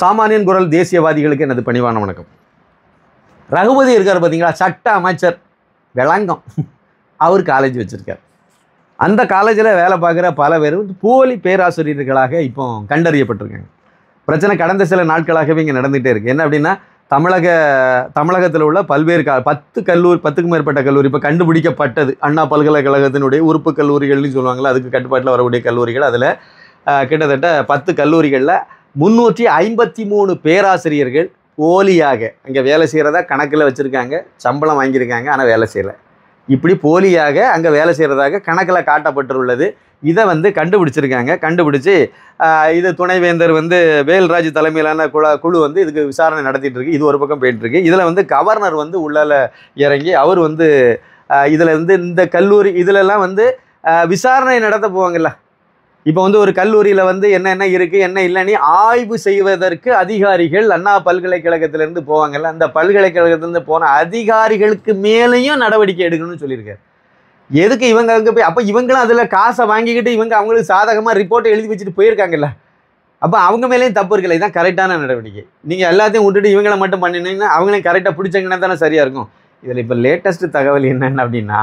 சாமானியன் குரல் தேசியவாதிகளுக்கு எனது பணிவான வணக்கம். ரகுபதி இருக்கார் பார்த்தீங்களா சட்ட அமைச்சர் விளங்கம். அவர் காலேஜ் வச்சுருக்கார். அந்த காலேஜில் வேலை பார்க்குற பல பேர் போலி பேராசிரியர்களாக இப்போ கண்டறியப்பட்டிருக்காங்க. பிரச்சனை கடந்த சில நாட்களாகவே இங்கே நடந்துகிட்டே இருக்குது என்ன அப்படின்னா தமிழக தமிழகத்தில் உள்ள பல்வேறு க பத்து கல்லூரி பத்துக்கும் மேற்பட்ட கல்லூரி இப்போ கண்டுபிடிக்கப்பட்டது. அண்ணா பல்கலைக்கழகத்தினுடைய உறுப்பு கல்லூரிகள்னு சொல்லுவாங்கள்ல அதுக்கு கட்டுப்பாட்டில் வரக்கூடிய கல்லூரிகள் அதில் கிட்டத்தட்ட பத்து கல்லூரிகளில் முந்நூற்றி ஐம்பத்தி மூணு பேராசிரியர்கள் போலியாக அங்கே வேலை செய்கிறதா கணக்கில் வச்சுருக்காங்க சம்பளம் வாங்கியிருக்காங்க ஆனால் வேலை செய்யலை. இப்படி போலியாக அங்கே வேலை செய்கிறதாக கணக்கில் காட்டப்பட்டுள்ளது. இதை வந்து கண்டுபிடிச்சிருக்காங்க. கண்டுபிடிச்சி இது துணைவேந்தர் வந்து வேல்ராஜ் தலைமையிலான குழு குழு வந்து இதுக்கு விசாரணை நடத்திட்டு இருக்கு இது ஒரு பக்கம் போயிட்டுருக்கு. இதில் வந்து கவர்னர் வந்து உள்ளால இறங்கி அவர் வந்து இதில் வந்து இந்த கல்லூரி இதிலெல்லாம் வந்து விசாரணை நடத்த போவாங்கல்ல. இப்போ வந்து ஒரு கல்லூரியில் வந்து என்னென்ன இருக்குது என்ன இல்லைன்னு ஆய்வு செய்வதற்கு அதிகாரிகள் அண்ணா பல்கலைக்கழகத்திலேருந்து போவாங்கல்ல அந்த பல்கலைக்கழகத்திலேருந்து போன அதிகாரிகளுக்கு மேலேயும் நடவடிக்கை எடுக்கணும்னு சொல்லியிருக்காரு. எதுக்கு இவங்க அங்கே போய் அப்போ இவங்களும் அதில் காசை வாங்கிக்கிட்டு இவங்க அவங்களுக்கு சாதகமாக ரிப்போர்ட்டை எழுதி வச்சுட்டு போயிருக்காங்கல்ல. அப்போ அவங்க மேலேயும் தப்பு இருக்கல இதுதான் கரெக்டான நடவடிக்கை. நீங்கள் எல்லாத்தையும் விட்டுட்டு இவங்களை மட்டும் பண்ணினீங்கன்னா அவங்களையும் கரெக்டாக பிடிச்சிங்கன்னா தானே சரியாக இருக்கும். இதில் இப்போ லேட்டஸ்ட்டு தகவல் என்னென்ன அப்படின்னா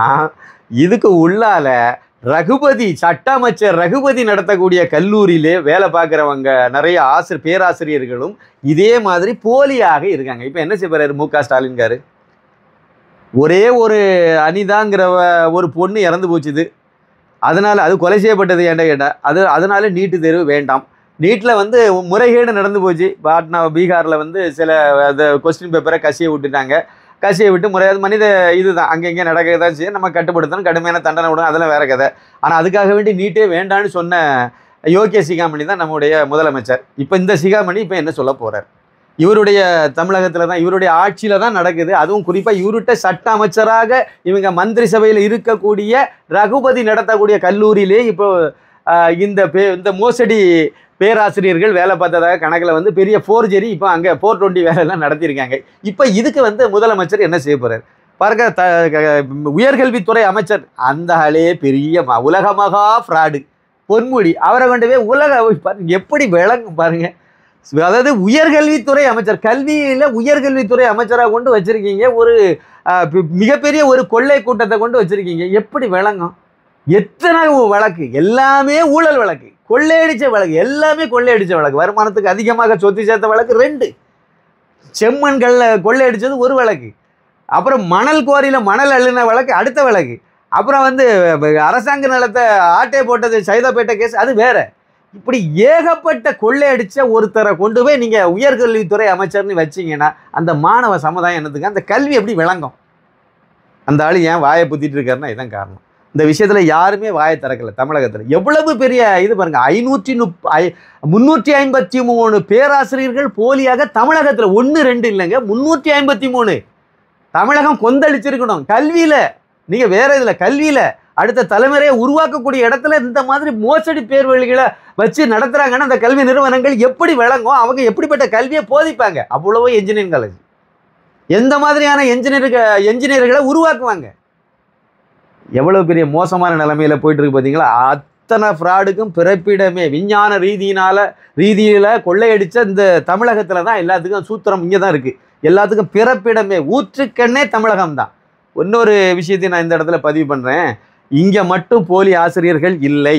இதுக்கு உள்ளால ரகுபதி சட்ட அமைச்சர் ரகுபதி நடத்தக்கூடிய கல்லூரியிலே வேலை பார்க்குறவங்க நிறைய ஆசிரியர் பேராசிரியர்களும் இதே மாதிரி போலியாக இருக்காங்க. இப்போ என்ன செய்ய மு க. ஸ்டாலின்காரு? ஒரே ஒரு அனிதாங்கிற ஒரு பொண்ணு இறந்து போச்சுது. அதனால் அது கொலை செய்யப்பட்டது ஏன்டா கேட்டால் அது அதனால் நீட்டு தேர்வு வேண்டாம். நீட்டில் வந்து முறைகேடு நடந்து போச்சு. பாட்னா பீகாரில் வந்து சில அந்த கொஸ்டின் பேப்பரை கசிய விட்டுட்டாங்க. கசியை விட்டு முறையாது. மனித இதுதான். அங்கங்கே நடக்க தான் செய்யும் நம்ம கட்டுப்படுத்தணும். கடுமையான தண்டனை விடணும். அதெல்லாம் வேற கதை. ஆனால் அதுக்காக வேண்டி நீட்டே வேண்டான்னு சொன்ன யோகிய சிகாமணி தான் நம்முடைய முதலமைச்சர். இப்போ இந்த சிகாமணி இப்போ என்ன சொல்ல போகிறார் இவருடைய தமிழகத்தில் தான் இவருடைய ஆட்சியில் தான் நடக்குது. அதுவும் குறிப்பாக இவருட்ட சட்ட அமைச்சராக இவங்க மந்திரி சபையில் இருக்கக்கூடிய ரகுபதி நடத்தக்கூடிய கல்லூரியிலே இப்போ இந்த பே இந்த மோசடி பேராசிரியர்கள் வேலை பார்த்ததாக கணக்கில் வந்து பெரிய ஃபோர்ஜரி இப்போ அங்கே ஃபோர் டுவெண்ட்டி வேலையெல்லாம் நடத்தியிருக்காங்க. இப்போ இதுக்கு வந்து முதலமைச்சர் என்ன செய்ய போகிறார் பாருங்க த உயர்கல்வித்துறை அமைச்சர் அந்த ஆளே பெரிய ம- உலக மகா ஃப்ராடு பொன்முடி அவரை கொண்டுவே உலக பாருங்க, எப்படி விளங்கும் பாருங்க. அதாவது உயர்கல்வித்துறை அமைச்சர் கல்வியில் உயர்கல்வித்துறை அமைச்சராக கொண்டு வச்சுருக்கீங்க ஒரு மிகப்பெரிய ஒரு கொள்ளை கூட்டத்தை கொண்டு வச்சிருக்கீங்க எப்படி விளங்கும்? எத்தனை வழக்கு? எல்லாமே ஊழல் வழக்கு. கொள்ளையடித்த வழக்கு எல்லாமே கொள்ளையடித்த வழக்கு. வருமானத்துக்கு அதிகமாக சொத்து சேர்த்த வழக்கு ரெண்டு. செம்மண்கள்ல கொள்ளையடித்தது ஒரு வழக்கு. அப்புறம் மணல் குவாரியில் மணல் அள்ளின வழக்கு அடுத்த வழக்கு. அப்புறம் வந்து அரசாங்க நிலத்தை ஆட்டை போட்டது சைதாப்பேட்டை கேஸ் அது வேற. இப்படி ஏகப்பட்ட கொள்ளையடித்த ஒருத்தரை கொண்டு போய் நீங்கள் உயர்கல்வித்துறை அமைச்சர்னு வச்சிங்கன்னா அந்த மாணவ சமுதாயம் என்னத்துக்கு அந்த கல்வி எப்படி விளங்கும்? அந்த ஆள் ஏன் வாயை புத்திட்டு இருக்காருன்னா இதான் காரணம். இந்த விஷயத்தில் யாருமே வாயை திறக்கல தமிழகத்தில். எவ்வளவு பெரிய இது பாருங்கள் ஐநூற்றி முப் ஐ முந்நூற்றி ஐம்பத்தி மூணு பேராசிரியர்கள் போலியாக தமிழகத்தில் ஒன்று ரெண்டு இல்லைங்க முந்நூற்றி ஐம்பத்தி மூணு. தமிழகம் கொந்தளிச்சிருக்கணும். கல்வியில் நீங்கள் வேற இதில் கல்வியில் அடுத்த தலைமுறையை உருவாக்கக்கூடிய இடத்துல இந்த மாதிரி மோசடி பேர்வழிகளை வச்சு நடத்துகிறாங்கன்னா அந்த கல்வி நிறுவனங்கள் எப்படி விளங்கும்? அவங்க எப்படிப்பட்ட கல்வியை போதிப்பாங்க? அவ்வளவோ இன்ஜினியரிங் காலேஜ் எந்த மாதிரியான என்ஜினியருக்கு என்ஜினியர்களை உருவாக்குவாங்க? எவ்வளோ பெரிய மோசமான நிலைமையில் போயிட்டுருக்கு பார்த்தீங்களா அத்தனை ஃப்ராடுக்கும் பிறப்பிடமே. விஞ்ஞான ரீதியினால் ரீதியில் கொள்ளையடித்த இந்த தமிழகத்தில் தான் எல்லாத்துக்கும் சூத்திரம் இங்கே தான் இருக்குது எல்லாத்துக்கும் பிறப்பிடமே. ஊற்றுக்கண்ணே தமிழகம் தான் இன்னொரு விஷயத்தை நான் இந்த இடத்துல பதிவு பண்ணுறேன் இங்கே மட்டும் போலி ஆசிரியர்கள் இல்லை.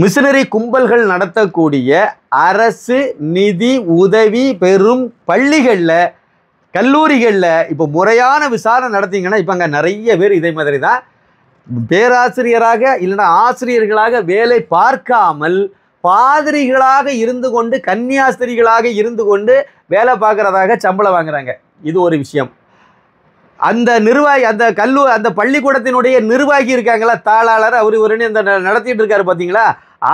மிஷினரி கும்பல்கள் நடத்தக்கூடிய அரசு நிதி உதவி பெறும் பள்ளிகளில் கல்லூரிகளில் இப்போ முறையான விசாரணை நடத்திங்கன்னா இப்போ அங்கே நிறைய பேர் இதே மாதிரி தான் பேராசிரியராக இல்லைன்னா ஆசிரியர்களாக வேலை பார்க்காமல் பாதிரிகளாக இருந்து கொண்டு கன்னியாஸ்திரிகளாக இருந்து கொண்டு வேலை பார்க்குறதாக சம்பளம் வாங்குறாங்க. இது ஒரு விஷயம். அந்த நிர்வாகி அந்த கல்லூ அந்த பள்ளிக்கூடத்தினுடைய நிர்வாகி இருக்காங்களா? தாளாளர் அவர் இவருன்னு இந்த நடத்திட்டு இருக்காரு பார்த்தீங்களா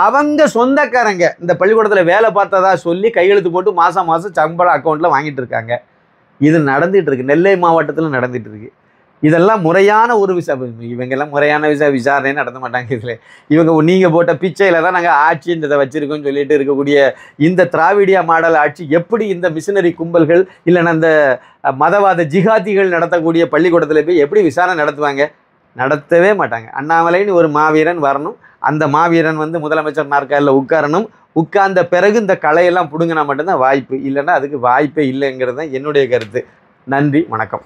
அவங்க சொந்தக்காரங்க. இந்த பள்ளிக்கூடத்தில் வேலை பார்த்ததா சொல்லி கையெழுத்து போட்டு மாதம் மாதம் சம்பளம் அக்கௌண்ட்டில் வாங்கிட்டு இருக்காங்க. இது நடந்துட்டு இருக்கு நெல்லை மாவட்டத்தில் நடந்துட்டு இருக்கு இதெல்லாம் முறையான ஒரு விசா இவங்கெல்லாம் முறையான விசா விசாரணை நடத்த மாட்டாங்க இதில். இவங்க நீங்கள் போட்ட பிச்சையில் தான் நாங்கள் ஆட்சி இந்த இதை வச்சிருக்கோம்னு சொல்லிட்டு இருக்கக்கூடிய இந்த திராவிடியா மாடல் ஆட்சி எப்படி இந்த மிஷினரி கும்பல்கள் இல்லைன்னா இந்த மதவாத ஜிகாதிகள் நடத்தக்கூடிய பள்ளிக்கூடத்தில் போய் எப்படி விசாரணை நடத்துவாங்க? நடத்தவே மாட்டாங்க. அண்ணாமலைன்னு ஒரு மாவீரன் வரணும். அந்த மாவீரன் வந்து முதலமைச்சர் நாற்காலில் உட்காரணும். உட்கார்ந்த பிறகு இந்த கலையெல்லாம் பிடுங்கினா மட்டும்தான் வாய்ப்பு. இல்லைன்னா அதுக்கு வாய்ப்பே இல்லைங்கிறது தான் என்னுடைய கருத்து. நன்றி வணக்கம்.